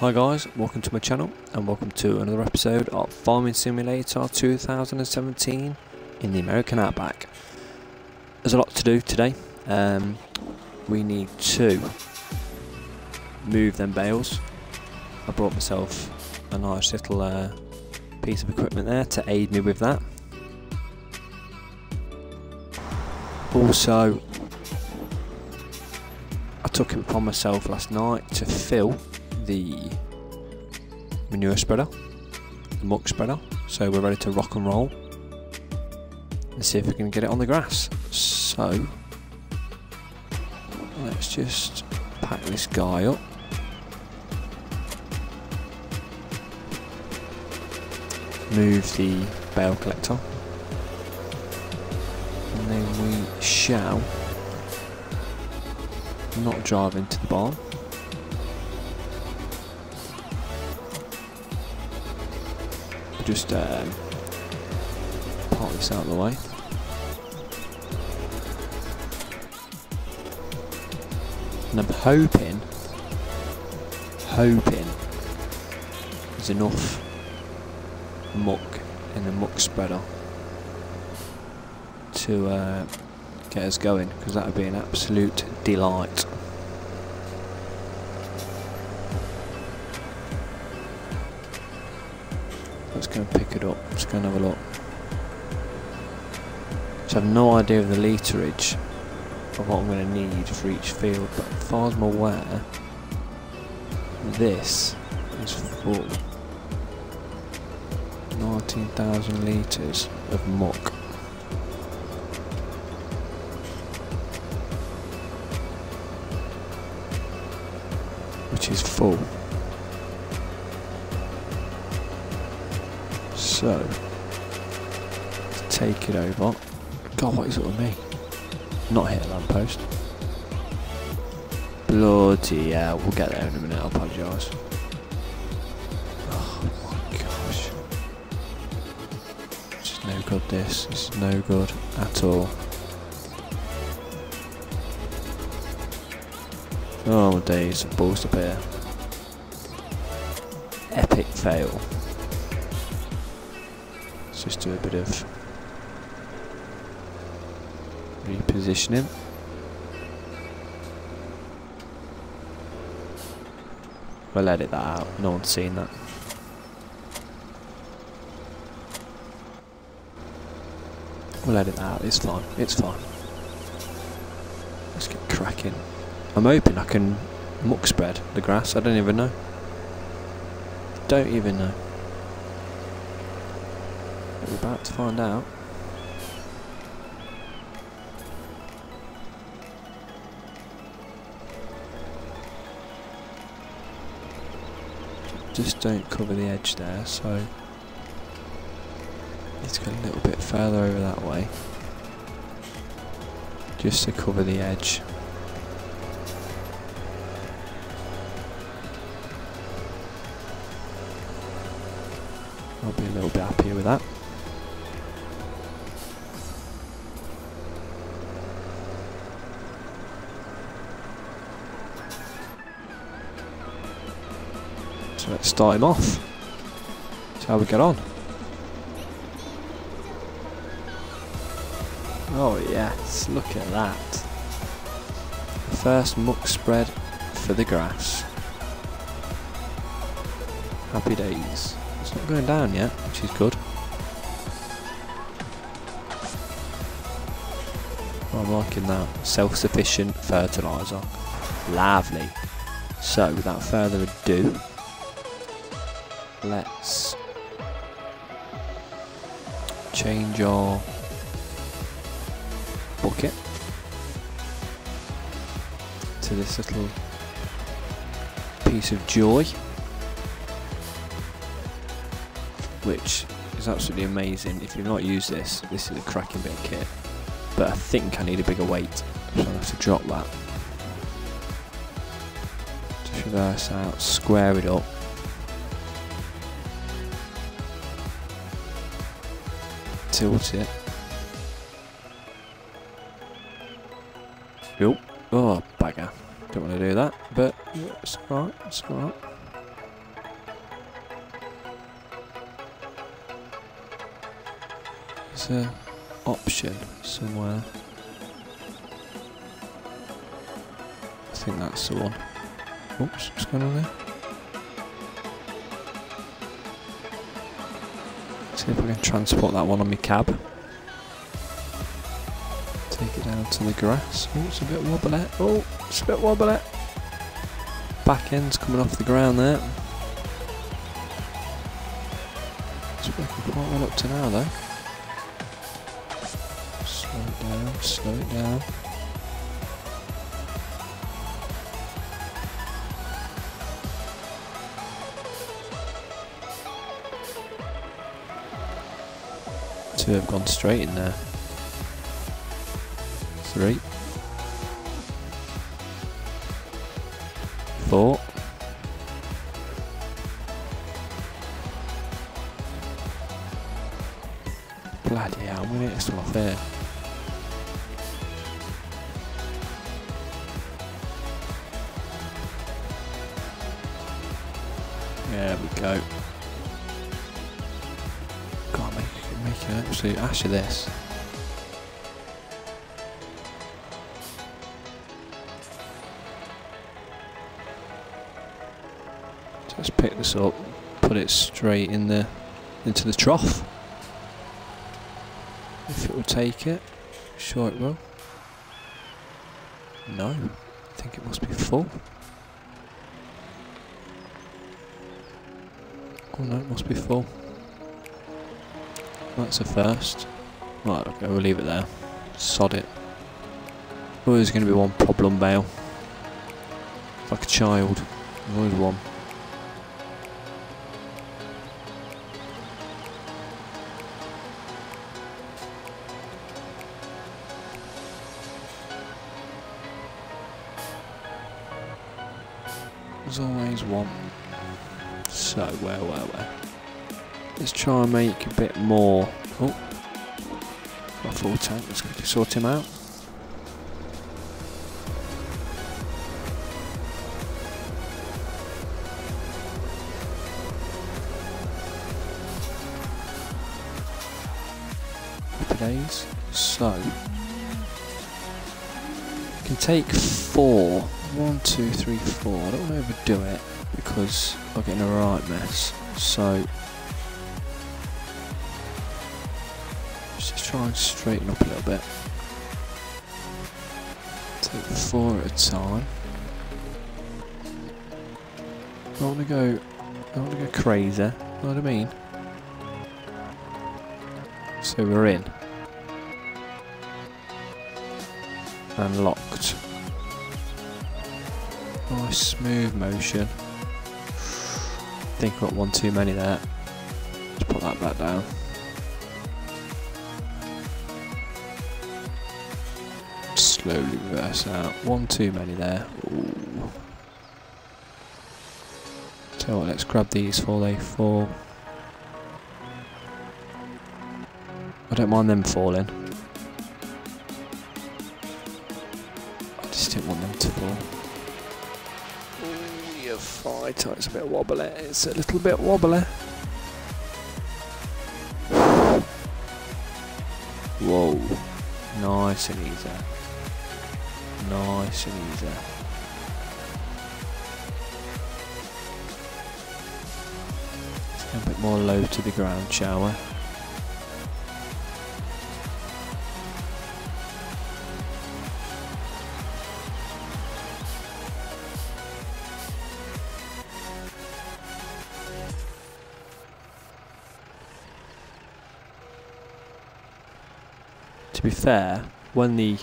Hi guys, welcome to my channel and welcome to another episode of Farming Simulator 2017 in the American Outback. There's a lot to do today. Um, we need to move them bales. I brought myself a nice little uh, piece of equipment there to aid me with that. Also, I took it upon myself last night to fill the manure spreader, the muck spreader. So we're ready to rock and roll and see if we can get it on the grass. So let's just pack this guy up. Move the bale collector. And then we shall not drive into the barn. Just um, this out of the way. And I'm hoping, hoping there's enough muck in the muck spreader to uh, get us going because that would be an absolute delight. Let's go and pick it up. Let's go and have a look. So I have no idea of the literage of what I'm going to need for each field, but as far as I'm aware, this is full. 19,000 litres of muck. Which is full. So, let's take it over. God, what is it with me? Not hit a lamppost. Bloody hell, we'll get there in a minute, I apologise. Oh my gosh. This is no good, this. Is no good at all. Oh my days, balls up here. Epic fail. Let's just do a bit of repositioning. We'll edit that out, no one's seen that. We'll edit that out, it's fine, it's fine. Let's get cracking. I'm hoping I can muck spread the grass, I don't even know. Don't even know. We're about to find out. Just don't cover the edge there, so let's go a little bit further over that way. Just to cover the edge. I'll be a little bit happier with that. Start him off. See how we get on. Oh yes, look at that. First muck spread for the grass. Happy days. It's not going down yet, which is good. I'm liking that. Self-sufficient fertiliser. Lovely. So, without further ado, let's change our bucket to this little piece of joy which is absolutely amazing. If you've not used this this is a cracking bit of kit but I think I need a bigger weight so I'll have to drop that. Just reverse out square it up tilt it. Oop. Oh, bagger. Don't want to do that, but it's alright, it's alright. There's an option somewhere. I think that's the one. Oops, what's going on there? See if I can transport that one on my cab. Take it down to the grass. Oh, it's a bit wobbly. Oh, it's a bit wobbly. Back end's coming off the ground there. It's working quite well up to now though. Slow it down, slow it down. Two have gone straight in there. Three. Four. Ash of this. Just pick this up, put it straight in the into the trough. If it will take it, sure it will. No, I think it must be full. Oh no, it must be full. That's a first. Right, okay, we'll leave it there. Sod it. Always going to be one problem bale. Like a child. There's always one. There's always one. So, where, where, where? Let's try and make a bit more. Oh, a full tank. Let's quickly sort him out. Days. So, can take four. One, two, three, four. I don't want to overdo it because I'll get in a right mess. So try and straighten up a little bit. Take four at a time. I want to go. I want to go crazy. Know what I mean? So we're in. And locked. Nice smooth motion. I think I've got one too many there. Let's put that back down. Slowly reverse out. One too many there. Ooh. Tell what, let's grab these for they fall. I don't mind them falling. I just didn't want them to fall. Ooh, your fighter, it's a bit wobbly. It's a little bit wobbly. Whoa. Nice and easy. Nice and easy. A bit more low to the ground, shall we? To be fair, when the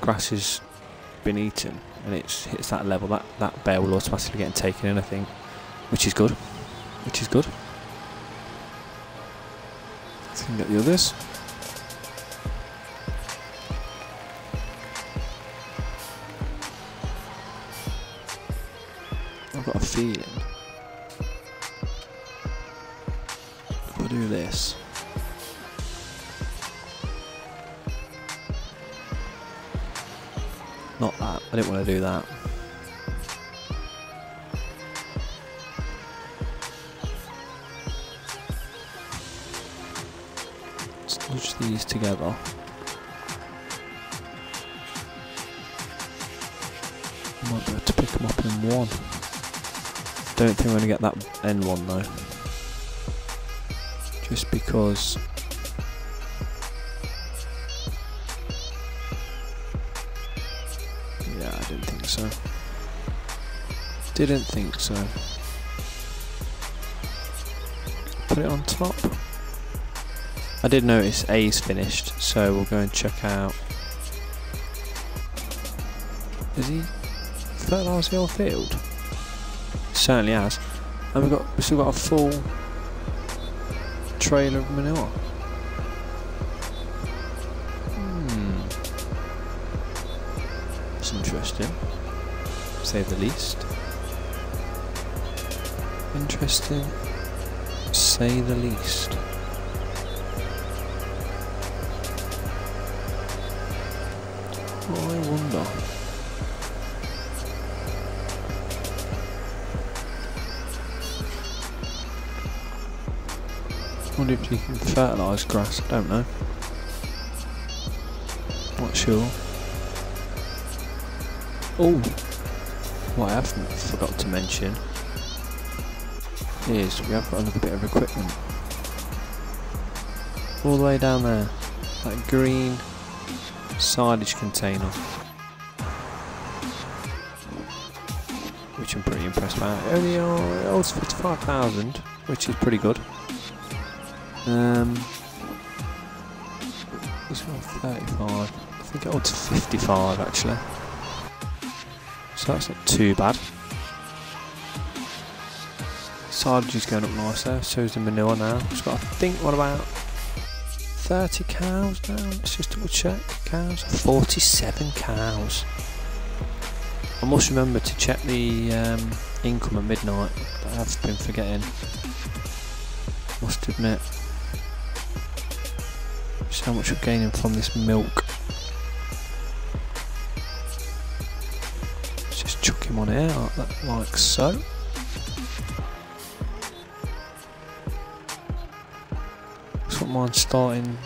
grass has been eaten and it hits that level, that, that bear will automatically get taken in, I think, which is good. Which is good. Let's get the others. I've got a feeling. If I do this. Not that. I didn't want to do that. Let's these together. Might be able to pick them up in one. Don't think we're going to get that end one though. Just because Didn't think so. Put it on top. I did notice A's finished, so we'll go and check out. Is he fertilised the whole field? Certainly has. And we've got we've still got a full trailer of manure. Hmm. It's interesting. Say the least. Interesting. Say the least. Oh, I wonder. wonder if you can fertilise grass, I don't know. Not sure. Oh! What I haven't forgot to mention is we have got another bit of equipment. All the way down there. That green silage container. Which I'm pretty impressed by. It only uh, holds 55,000, which is pretty good. Um, this one 35. I think it holds 55 actually. So that's not too bad. Silage is going up nice there, so is the manure now. It's got I think what about 30 cows now? Let's just double check. Cows? 47 cows. I must remember to check the um, income at midnight. I have been forgetting. Must admit. Just how much we're gaining from this milk. Let's just chuck him on here like, like so. Like mine's starting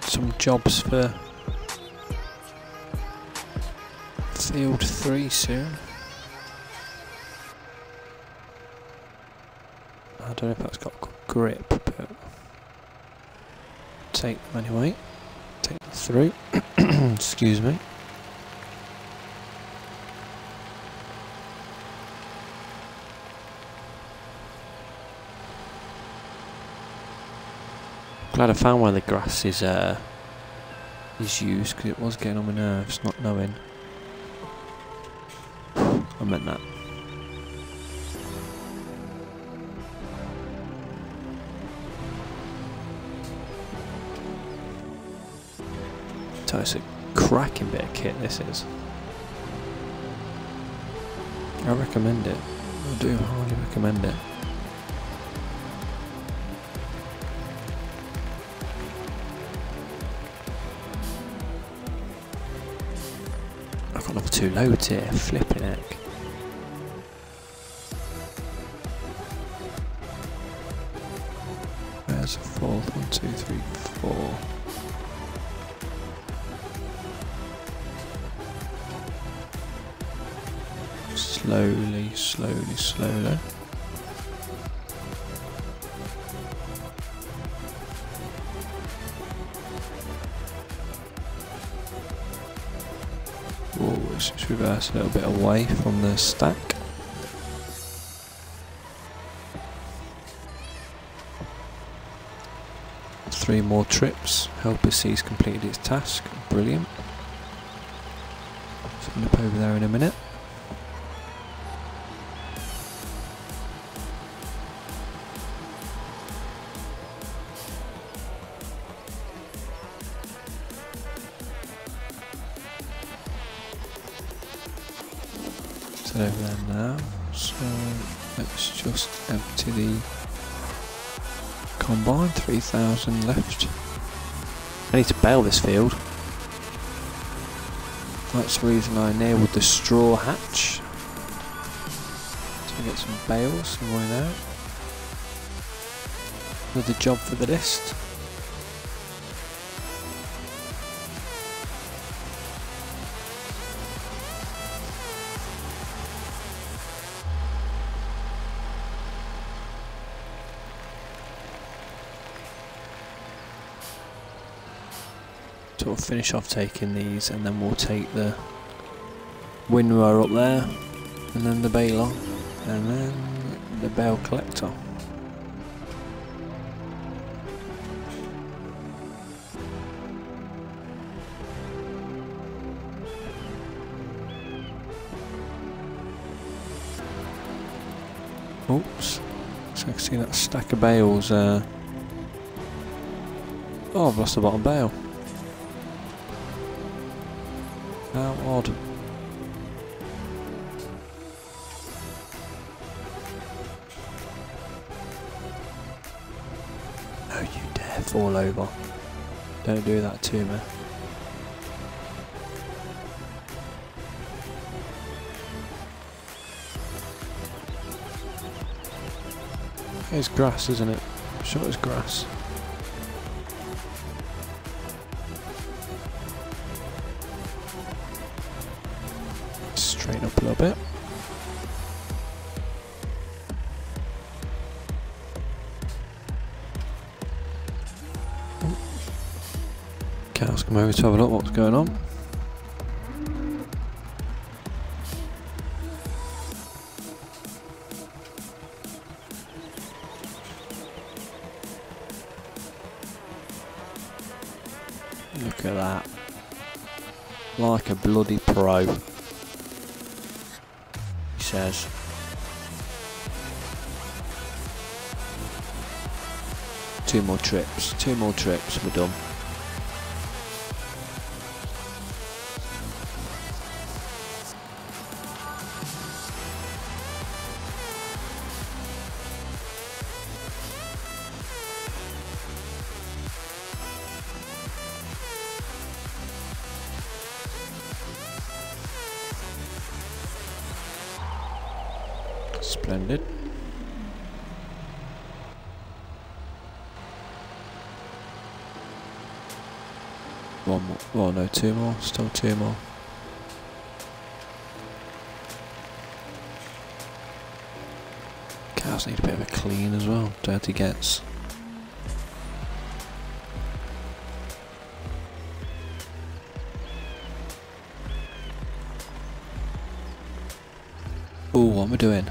some jobs for field 3 soon. I don't know if that's got good grip, but take them anyway. Take them through. Excuse me. Glad I found where the grass is uh, is used because it was getting on my nerves not knowing. I meant that. So it's a cracking bit of kit this is. I recommend it. I do highly recommend it. Two loads here, flipping heck. There's a fourth, one, two, three, four. Slowly, slowly, slowly. A little bit away from the stack. Three more trips. Helper C's completed its task. Brilliant. So over there in a minute. Combine. 3,000 left. I need to bale this field. That's the reason I enabled the straw hatch. To get some bales going out. Another job for the list. Finish off taking these and then we'll take the Winrow up there and then the baler and then the bale collector. Oops. So I can see that stack of bales. Uh... Oh, I've lost the bottom bale. Don't do that to me. It's grass, isn't it? I'm sure it's grass. Straighten up a little bit. Come over to have a look what's going on. Look at that. Like a bloody pro. He says. Two more trips. Two more trips. We're done. Splendid. One more. Well, no, two more. Still two more. Cows need a bit of a clean as well. Dirty gets. Oh, what am I doing?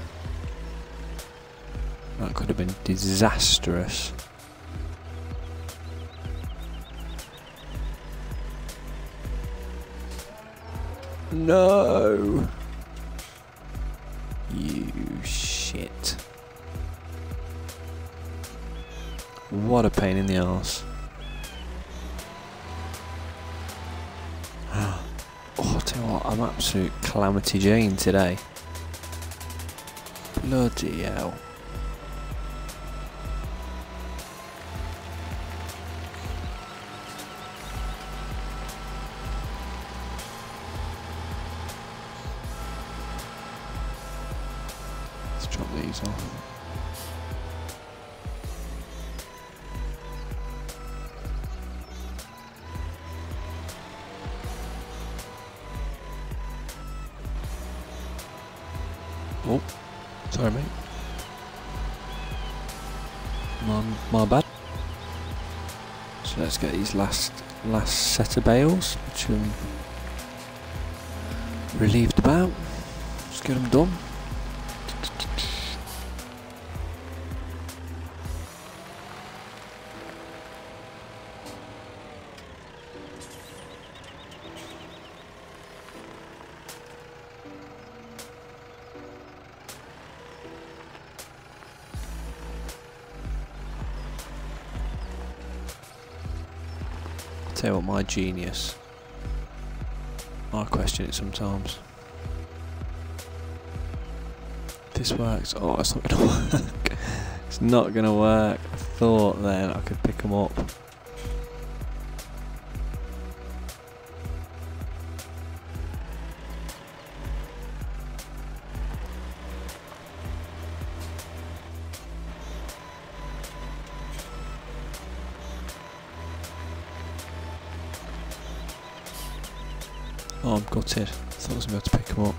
Disastrous. No! You shit. What a pain in the ass. oh, I tell you what, I'm absolute calamity Jane today. Bloody hell. Oh, sorry mate. My, my bad. So let's get these last last set of bales, which I'm relieved about. Let's get them done. You what, my genius. I question it sometimes. This works. Oh, it's not gonna work. it's not gonna work. I thought then I could pick them up. Thought I was going to be able to pick them up.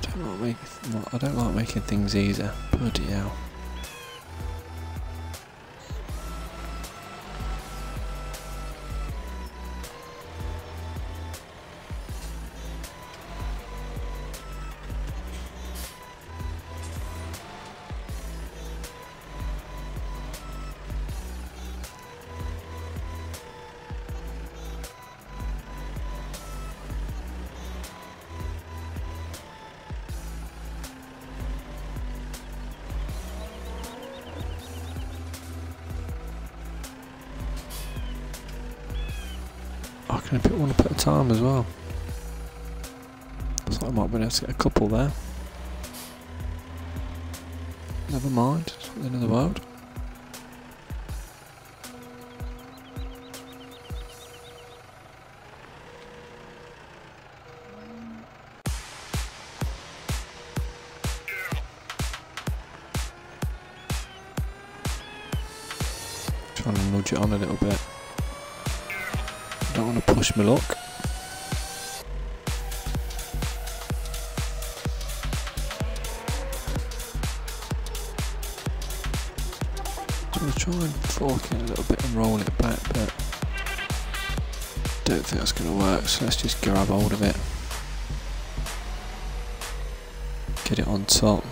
Don't like make, I don't like making things easier. Can I put one up at a time as well? Like I might be able to get a couple there. Never mind, it's not the end of the world. Trying to nudge it on a little bit. I don't want to push my luck. So I'll try and fork it a little bit and roll it back, but don't think that's going to work. So let's just grab hold of it, get it on top.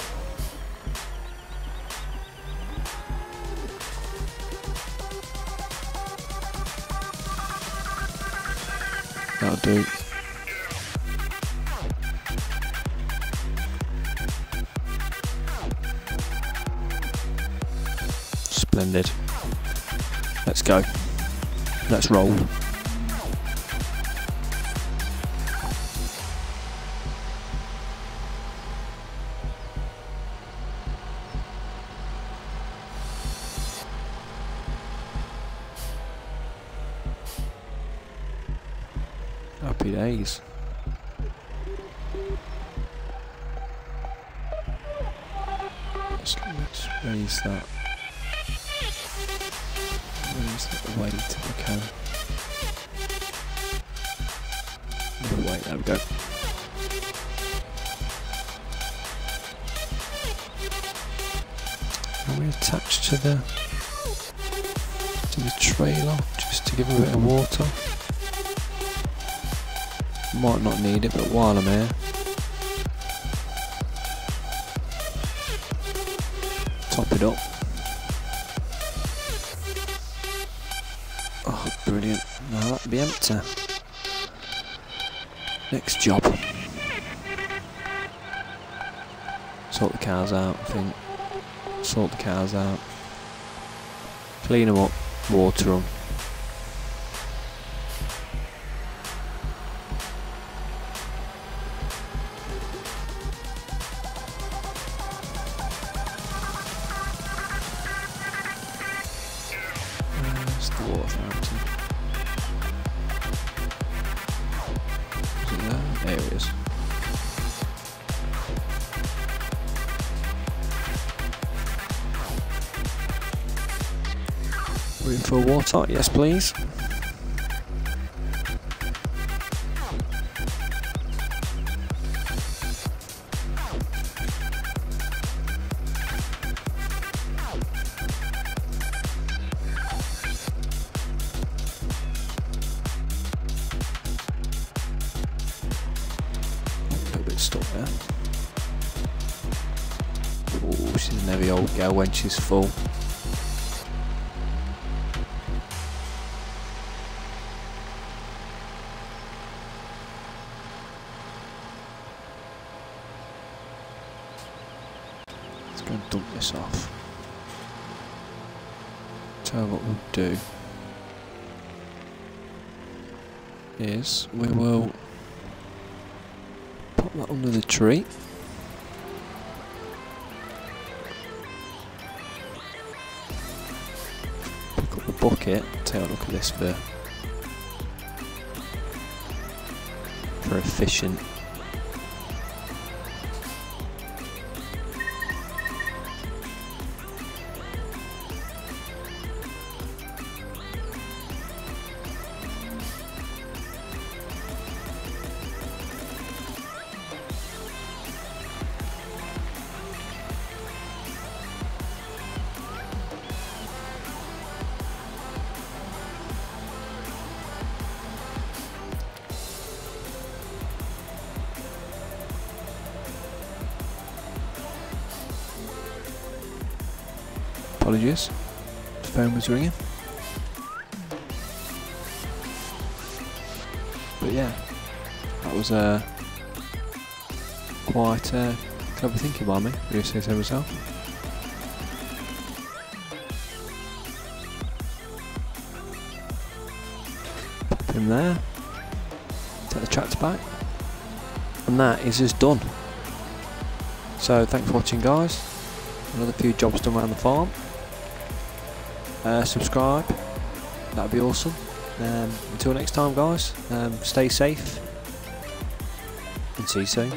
Splendid. Let's go. Let's roll. Days. Let's, let's raise that. Raise that weight can. No, wait, there we go. Are we attached to the to the trailer just to give a bit of water? Might not need it, but while I'm here, top it up. Oh, brilliant. Now that'd be empty. Next job. Sort the cars out, I think. Sort the cars out. Clean them up, water them. Room for water? Yes, please. She's a old when she's full. Is we will pop that under the tree. Pick up the bucket, take a look at this for for efficient Apologies. The phone was ringing. But yeah, that was uh, quite uh, clever thinking by me, say so myself. Pop him there. take the tractor back, and that is us done. So thanks for watching guys, another few jobs done around the farm. Uh, subscribe, that would be awesome. Um, until next time guys, um, stay safe and see you soon.